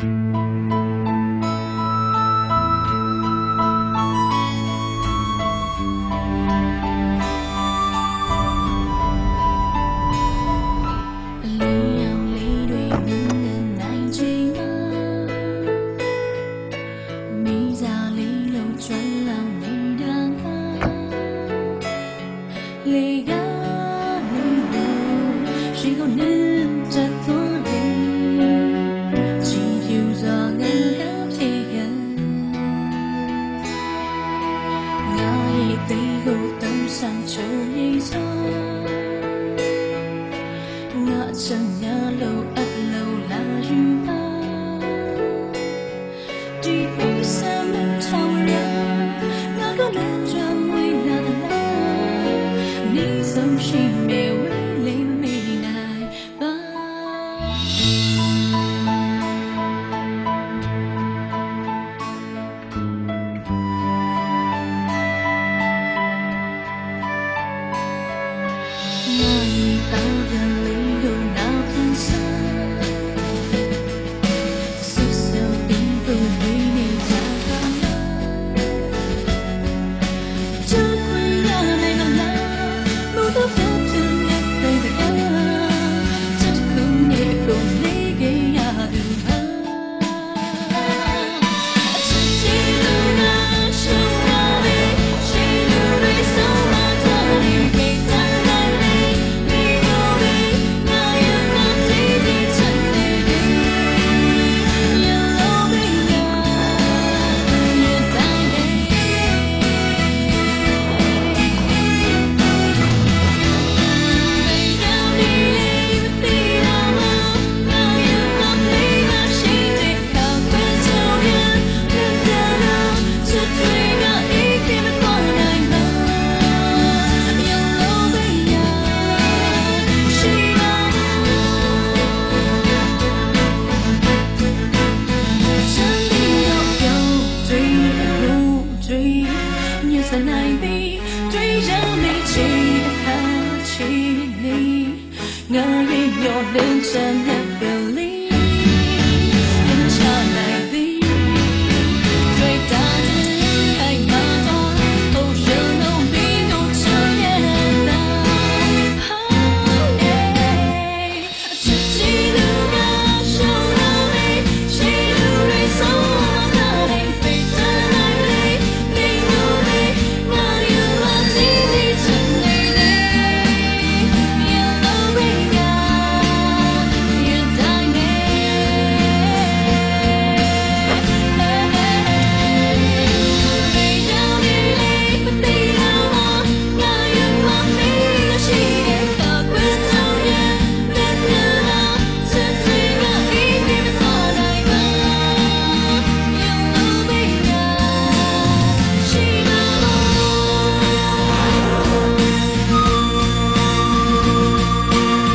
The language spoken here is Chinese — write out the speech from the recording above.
里奥里对面的那家，米。比高等散場認真，壓陣一路一路那怨恨，地平線面潮人，那個男人為難了，你總是沒。那一道的理由。 မြစနိုင်ပြီတွေ့ရမေးချင်ဟာချင်နေငါရဲ့မျောလင်းချမ်းနဲ့ပင်လေး